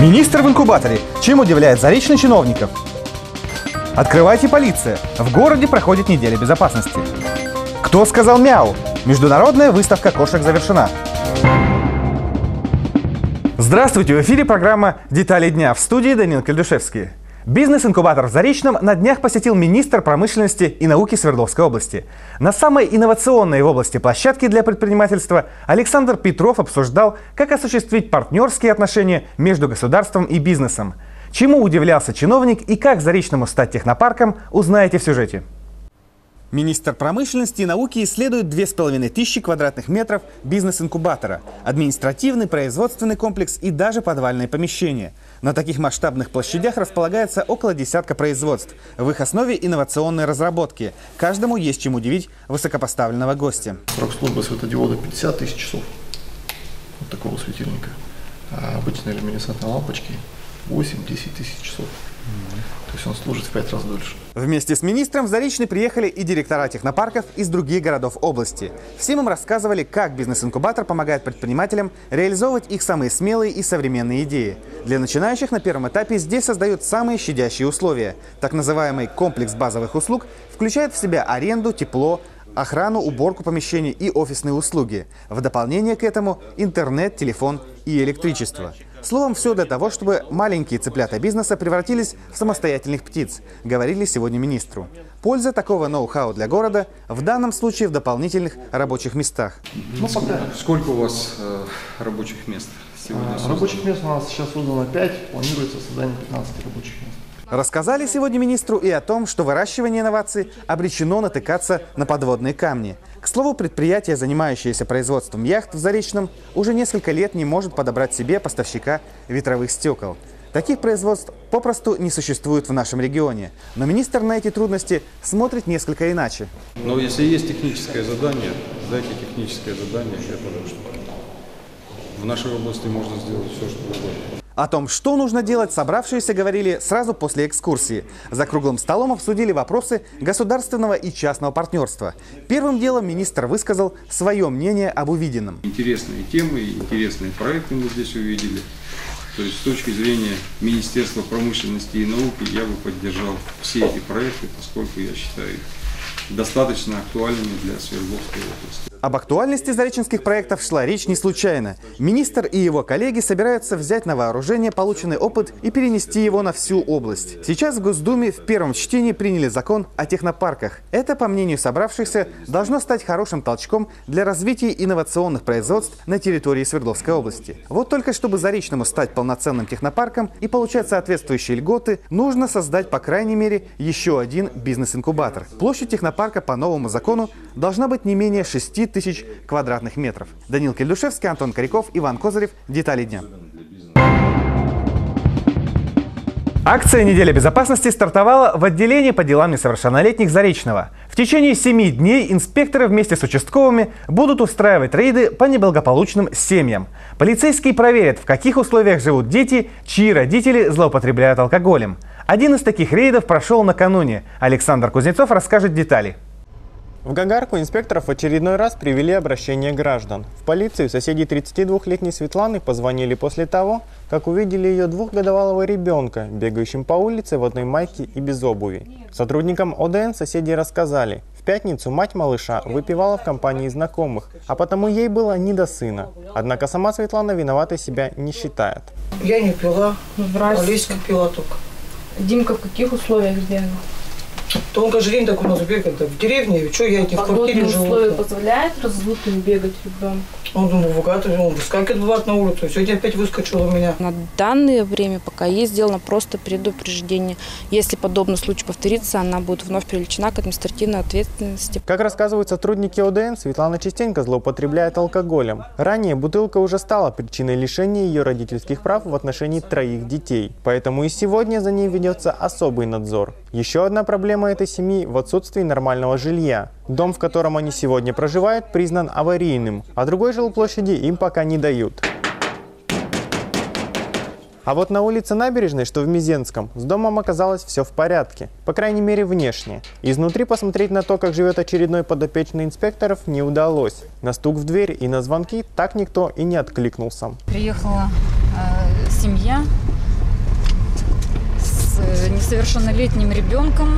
Министр в инкубаторе. Чем удивляет заречный чиновников? Открывайте полиция. В городе проходит неделя безопасности. Кто сказал мяу? Международная выставка кошек завершена. Здравствуйте! В эфире программа «Детали дня» в студии Данил Кальдушевский. Бизнес-инкубатор в Заречном на днях посетил министр промышленности и науки Свердловской области. На самой инновационной в области площадке для предпринимательства Александр Петров обсуждал, как осуществить партнерские отношения между государством и бизнесом. Чему удивлялся чиновник и как Заречному стать технопарком, узнаете в сюжете. Министр промышленности и науки исследует 2500 квадратных метров бизнес-инкубатора, административный, производственный комплекс и даже подвальные помещения. На таких масштабных площадях располагается около десятка производств. В их основе инновационные разработки. Каждому есть чем удивить высокопоставленного гостя. Срок службы светодиода 50 тысяч часов. Вот такого светильника. А обычные люминесцентные лампочки 8-10 тысяч часов. То есть он служит в пять раз дольше. Вместе с министром в Заречный приехали и директора технопарков из других городов области. Всем им рассказывали, как бизнес-инкубатор помогает предпринимателям реализовывать их самые смелые и современные идеи. Для начинающих на первом этапе здесь создают самые щадящие условия. Так называемый комплекс базовых услуг включает в себя аренду, тепло, охрану, уборку помещений и офисные услуги. В дополнение к этому интернет, телефон и электричество. Словом, все для того, чтобы маленькие цыплята бизнеса превратились в самостоятельных птиц, говорили сегодня министру. Польза такого ноу-хау для города в данном случае в дополнительных рабочих местах. Ну, пока. Сколько у вас э, рабочих мест сегодня? А, рабочих мест у нас сейчас создано 5, планируется создание 15 рабочих мест. Рассказали сегодня министру и о том, что выращивание инноваций обречено натыкаться на подводные камни. К слову, предприятие, занимающееся производством яхт в Заречном, уже несколько лет не может подобрать себе поставщика ветровых стекол. Таких производств попросту не существует в нашем регионе. Но министр на эти трудности смотрит несколько иначе. Но если есть техническое задание, дайте техническое задание, я думаю, что в нашей области можно сделать все, что угодно. О том, что нужно делать, собравшиеся говорили сразу после экскурсии. За круглым столом обсудили вопросы государственного и частного партнерства. Первым делом министр высказал свое мнение об увиденном. Интересные темы, интересные проекты мы здесь увидели. То есть с точки зрения Министерства промышленности и науки я бы поддержал все эти проекты, поскольку я считаю их достаточно актуальными для Свердловской области. Об актуальности зареченских проектов шла речь не случайно. Министр и его коллеги собираются взять на вооружение полученный опыт и перенести его на всю область. Сейчас в Госдуме в первом чтении приняли закон о технопарках. Это, по мнению собравшихся, должно стать хорошим толчком для развития инновационных производств на территории Свердловской области. Вот только чтобы Заречному стать полноценным технопарком и получать соответствующие льготы, нужно создать, по крайней мере, еще один бизнес-инкубатор. Площадь технопарка по новому закону должна быть не менее 6 тысяч квадратных метров. Данил Кельдушевский, Антон Коряков, Иван Козырев. Детали дня. Акция «Неделя безопасности» стартовала в отделении по делам несовершеннолетних Заречного. В течение семи дней инспекторы вместе с участковыми будут устраивать рейды по неблагополучным семьям. Полицейские проверят, в каких условиях живут дети, чьи родители злоупотребляют алкоголем. Один из таких рейдов прошел накануне. Александр Кузнецов расскажет детали. В Гагарку инспекторов в очередной раз привели обращение граждан. В полицию соседи 32-летней Светланы позвонили после того, как увидели ее двухгодовалого ребенка, бегающим по улице в одной майке и без обуви. Сотрудникам ОДН соседи рассказали, в пятницу мать малыша выпивала в компании знакомых, а потому ей было не до сына. Однако сама Светлана виноватой себя не считает. Я не пила, Здрасте. Олеська пила только. Димка в каких условиях бегал? То он каждый день так у нас бегает, в деревне, что я эти в квартире Погодные условия живу. позволяют раздутым бегать ребенку? Он думал, выкатывает, он выскакивает бывает на улицу. Сегодня опять выскочил у меня. На данное время пока есть сделано просто предупреждение. Если подобный случай повторится, она будет вновь привлечена к административной ответственности. Как рассказывают сотрудники ОДН, Светлана частенько злоупотребляет алкоголем. Ранее бутылка уже стала причиной лишения ее родительских прав в отношении троих детей. Поэтому и сегодня за ней ведется особый надзор. Еще одна проблема этой семьи в отсутствии нормального жилья. Дом, в котором они сегодня проживают, признан аварийным, а другой жилплощади им пока не дают. А вот на улице Набережной, что в Мизенском, с домом оказалось все в порядке. По крайней мере, внешне. Изнутри посмотреть на то, как живет очередной подопечный инспекторов, не удалось. На стук в дверь и на звонки так никто и не откликнулся. Приехала э, семья э, несовершеннолетним ребенком.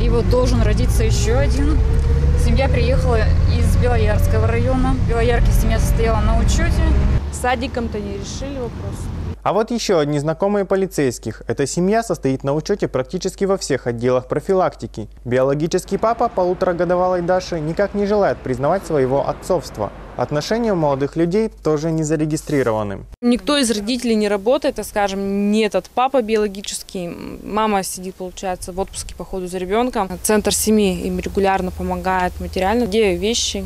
И вот должен родиться еще один. Семья приехала из Белоярского района. В Белоярке семья состояла на учете. Садиком-то не решили вопрос. А вот еще одни знакомые полицейских. Эта семья состоит на учете практически во всех отделах профилактики. Биологический папа полуторагодовалой Даши никак не желает признавать своего отцовства. Отношения у молодых людей тоже не зарегистрированы. Никто из родителей не работает, так скажем, не этот папа биологический. Мама сидит, получается, в отпуске по ходу за ребенком. Центр семьи им регулярно помогает материально. Где вещи,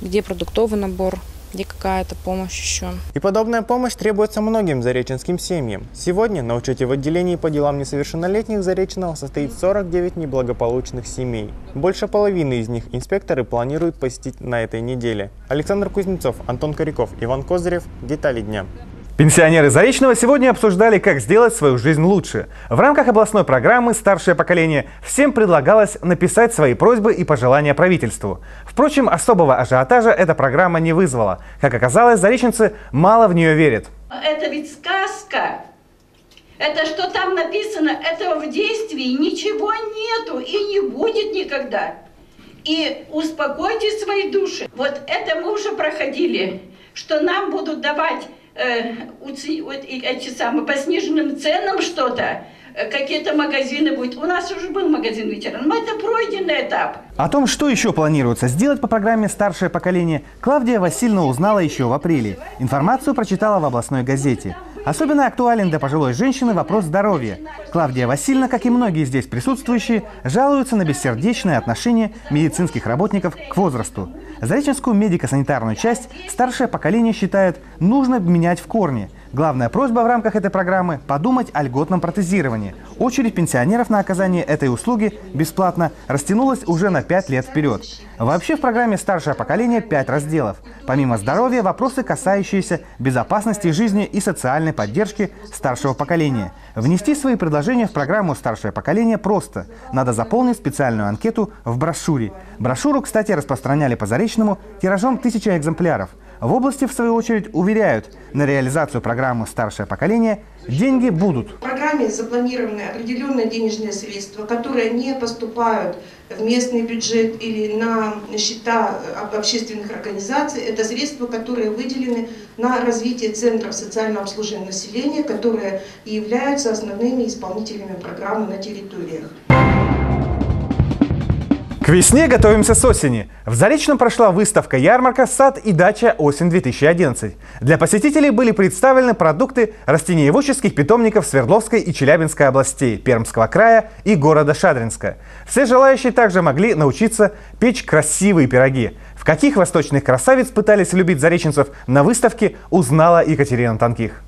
где продуктовый набор, где какая-то помощь еще. И подобная помощь требуется многим зареченским семьям. Сегодня на учете в отделении по делам несовершеннолетних Заречного состоит 49 неблагополучных семей. Больше половины из них инспекторы планируют посетить на этой неделе. Александр Кузнецов, Антон Коряков, Иван Козырев. Детали дня. Пенсионеры Заречного сегодня обсуждали, как сделать свою жизнь лучше. В рамках областной программы «Старшее поколение» всем предлагалось написать свои просьбы и пожелания правительству. Впрочем, особого ажиотажа эта программа не вызвала. Как оказалось, зареченцы мало в нее верят. Это ведь сказка. Это что там написано, этого в действии ничего нету и не будет никогда. И успокойте свои души. Вот это мы уже проходили, что нам будут давать эти самые по сниженным ценам что-то, э, какие-то магазины будут. У нас уже был магазин ветеран, но это пройденный этап. О том, что еще планируется сделать по программе «Старшее поколение», Клавдия Васильевна узнала еще в апреле. Информацию прочитала в областной газете. Особенно актуален для пожилой женщины вопрос здоровья. Клавдия Васильевна, как и многие здесь присутствующие, жалуются на бессердечное отношение медицинских работников к возрасту. Зареченскую медико-санитарную часть старшее поколение считает, нужно менять в корне. Главная просьба в рамках этой программы – подумать о льготном протезировании. Очередь пенсионеров на оказание этой услуги бесплатно растянулась уже на 5 лет вперед. Вообще в программе «Старшее поколение» 5 разделов. Помимо здоровья, вопросы, касающиеся безопасности жизни и социальной поддержки старшего поколения. Внести свои предложения в программу «Старшее поколение» просто. Надо заполнить специальную анкету в брошюре. Брошюру, кстати, распространяли по Заречному тиражом тысяча экземпляров. В области, в свою очередь, уверяют, на реализацию программы «Старшее поколение» деньги будут. В программе запланированы определенные денежные средства, которые не поступают в местный бюджет или на счета об- общественных организаций. Это средства, которые выделены на развитие центров социального обслуживания населения, которые и являются основными исполнителями программы на территориях. Весне готовимся с осени. В Заречном прошла выставка-ярмарка «Сад и дача. Осень-2011». Для посетителей были представлены продукты растениеводческих питомников Свердловской и Челябинской областей, Пермского края и города Шадринска. Все желающие также могли научиться печь красивые пироги. В каких восточных красавиц пытались влюбить зареченцев на выставке, узнала Екатерина Танких.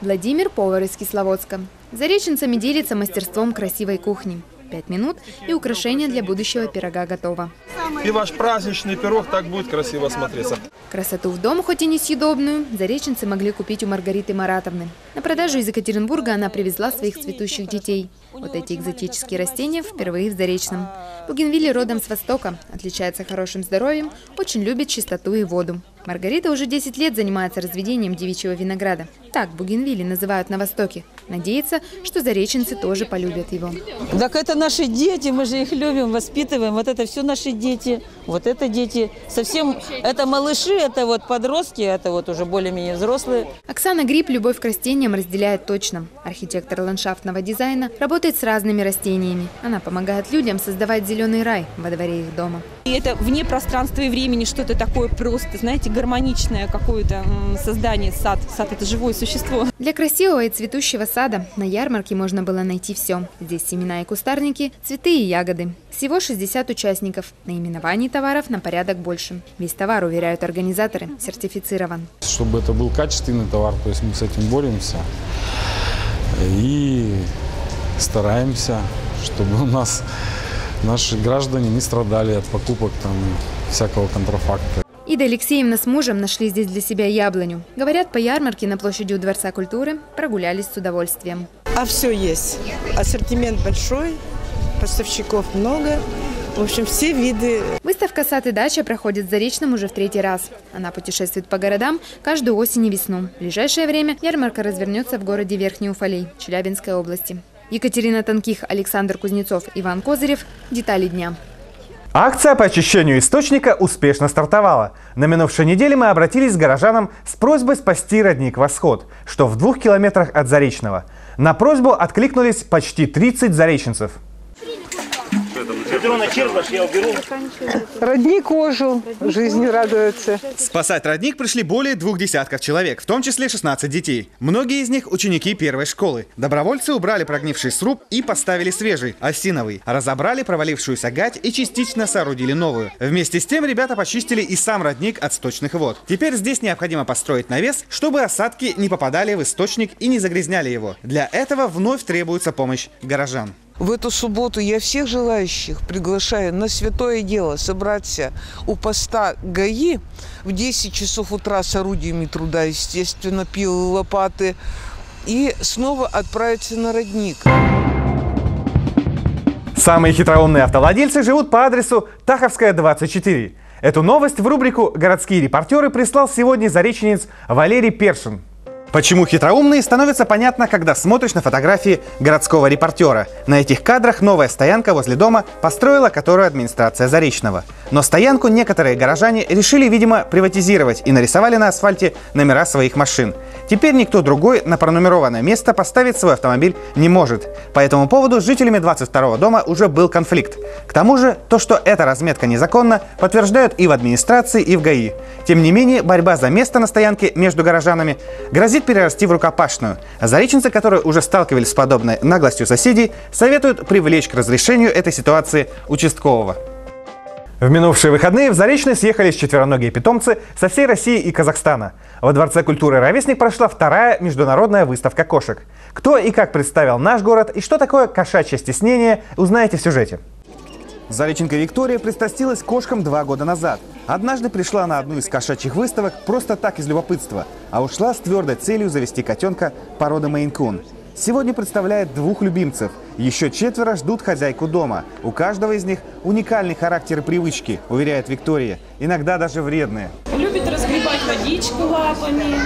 Владимир – повар из Кисловодска. Зареченцами делится мастерством красивой кухни. Пять минут и украшение для будущего пирога готово. И ваш праздничный пирог так будет красиво смотреться. Красоту в дом, хоть и несъедобную, зареченцы могли купить у Маргариты Маратовны. На продажу из Екатеринбурга она привезла своих цветущих детей. Вот эти экзотические растения впервые в Заречном. Бугенвилли родом с Востока, отличается хорошим здоровьем, очень любит чистоту и воду. Маргарита уже 10 лет занимается разведением девичьего винограда. Так бугенвилли называют на Востоке. Надеется, что зареченцы тоже полюбят его. Так это наши дети, мы же их любим, воспитываем. Вот это все наши дети, вот это дети. Совсем, это малыши, это вот подростки, это вот уже более-менее взрослые. Оксана Гриб любовь к растениям разделяет точно. Архитектор ландшафтного дизайна работает с разными растениями. Она помогает людям создавать зеленый рай во дворе их дома. И это вне пространства и времени что-то такое просто, знаете, гармоничное какое-то создание, сад. Сад – это живое существо. Для красивого и цветущего сада на ярмарке можно было найти все. Здесь семена и кустарники, цветы и ягоды. Всего 60 участников. Наименований товаров на порядок больше. Весь товар, уверяют организаторы, сертифицирован. Чтобы это был качественный товар, то есть мы с этим боремся и стараемся, чтобы у нас наши граждане не страдали от покупок там всякого контрафакта. Ида Алексеевна с мужем нашли здесь для себя яблоню. Говорят, по ярмарке на площади у Дворца культуры прогулялись с удовольствием. А все есть. Ассортимент большой, поставщиков много. В общем, все виды. Выставка «Сад и дача» проходит в Заречном уже в третий раз. Она путешествует по городам каждую осень и весну. В ближайшее время ярмарка развернется в городе Верхний Уфалей, Челябинской области. Екатерина Танких, Александр Кузнецов, Иван Козырев. Детали дня. Акция по очищению источника успешно стартовала. На минувшей неделе мы обратились к горожанам с просьбой спасти родник «Восход», что в двух километрах от Заречного. На просьбу откликнулись почти 30 зареченцев. Петрона Черваш я уберу. Родник ожил, жизнью радуется. Спасать родник пришли более двух десятков человек, в том числе 16 детей. Многие из них ученики первой школы. Добровольцы убрали прогнивший сруб и поставили свежий, осиновый. Разобрали провалившуюся гать и частично соорудили новую. Вместе с тем ребята почистили и сам родник от сточных вод. Теперь здесь необходимо построить навес, чтобы осадки не попадали в источник и не загрязняли его. Для этого вновь требуется помощь горожан. В эту субботу я всех желающих приглашаю на святое дело собраться у поста ГАИ в 10 часов утра с орудиями труда, естественно, пилы, лопаты, и снова отправиться на родник. Самые хитроумные автовладельцы живут по адресу Таховская, 24. Эту новость в рубрику «Городские репортеры» прислал сегодня зареченец Валерий Першин. Почему хитроумные, становится понятно, когда смотришь на фотографии городского репортера. На этих кадрах новая стоянка возле дома построила которую администрация Заречного. Но стоянку некоторые горожане решили, видимо, приватизировать и нарисовали на асфальте номера своих машин. Теперь никто другой на пронумерованное место поставить свой автомобиль не может. По этому поводу с жителями 22 дома уже был конфликт. К тому же, то, что эта разметка незаконна, подтверждают и в администрации, и в ГАИ. Тем не менее, борьба за место на стоянке между горожанами грозит перерасти в рукопашную. Зареченцы, которые уже сталкивались с подобной наглостью соседей, советуют привлечь к разрешению этой ситуации участкового. В минувшие выходные в Заречный съехались четвероногие питомцы со всей России и Казахстана. Во Дворце культуры «Ровесник» прошла вторая международная выставка кошек. Кто и как представил наш город и что такое кошачье стеснение, узнаете в сюжете. Зареченка Виктория пристрастилась кошкам два года назад. Однажды пришла на одну из кошачьих выставок просто так из любопытства, а ушла с твердой целью завести котенка породы Мейн-кун. Сегодня представляет двух любимцев. Еще четверо ждут хозяйку дома. У каждого из них уникальный характер и привычки, уверяет Виктория. Иногда даже вредные. Любит разгребать водичку лапами,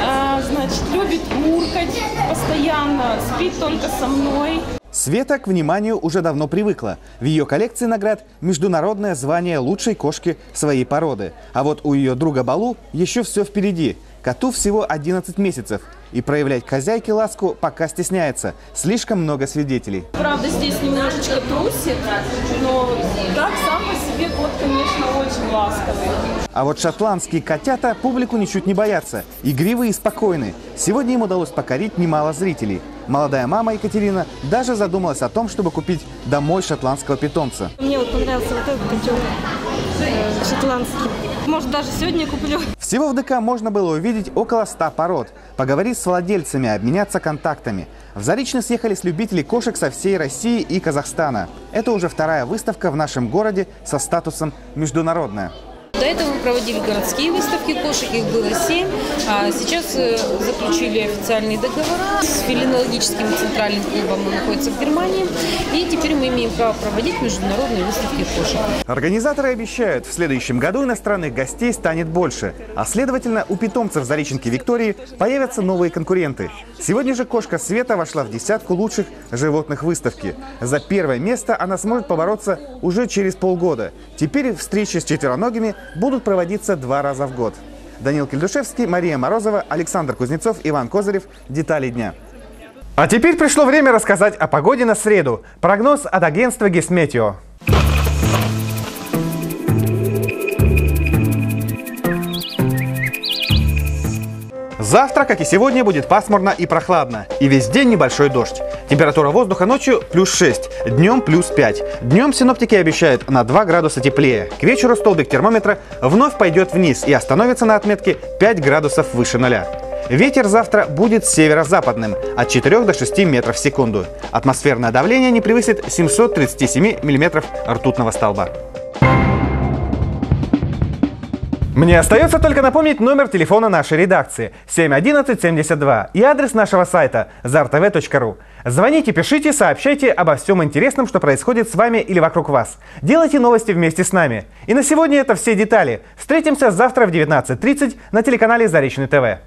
а, значит, любит муркать постоянно, спит только со мной. Света к вниманию уже давно привыкла. В ее коллекции наград международное звание лучшей кошки своей породы. А вот у ее друга Балу еще все впереди. Коту всего 11 месяцев. И проявлять хозяйке ласку пока стесняется. Слишком много свидетелей. Правда, здесь немножечко трусит, но так сам по себе кот, конечно, очень ласковый. А вот шотландские котята публику ничуть не боятся. Игривые и спокойны. Сегодня им удалось покорить немало зрителей. Молодая мама Екатерина даже задумалась о том, чтобы купить домой шотландского питомца. Мне вот понравился вот этот котенок шотландский. Может, даже сегодня куплю. Всего в ДК можно было увидеть около 100 пород, поговорить с владельцами, обменяться контактами. В Заречный съехались любители кошек со всей России и Казахстана. Это уже вторая выставка в нашем городе со статусом «Международная». Этого мы проводили городские выставки кошек, их было семь. А сейчас э, заключили официальные договора с филинологическим центральным клубом, он находится в Германии. И теперь мы имеем право проводить международные выставки кошек. Организаторы обещают, в следующем году иностранных гостей станет больше, а следовательно у питомцев Зареченки Виктории появятся новые конкуренты. Сегодня же кошка Света вошла в десятку лучших животных выставки. За первое место она сможет побороться уже через полгода. Теперь встречи с четвероногими будут проводиться два раза в год. Данил Кельдушевский, Мария Морозова, Александр Кузнецов, Иван Козырев. Детали дня. А теперь пришло время рассказать о погоде на среду. Прогноз от агентства Гесметео. Завтра, как и сегодня, будет пасмурно и прохладно. И весь день небольшой дождь. Температура воздуха ночью плюс 6, днем плюс 5. Днем синоптики обещают на 2 градуса теплее. К вечеру столбик термометра вновь пойдет вниз и остановится на отметке 5 градусов выше нуля. Ветер завтра будет северо-западным от 4 до 6 метров в секунду. Атмосферное давление не превысит 737 миллиметров ртутного столба. Мне остается только напомнить номер телефона нашей редакции 71172 и адрес нашего сайта zartv.ru. Звоните, пишите, сообщайте обо всем интересном, что происходит с вами или вокруг вас. Делайте новости вместе с нами. И на сегодня это все детали. Встретимся завтра в 19.30 на телеканале Заречный ТВ.